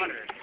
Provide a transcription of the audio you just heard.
water.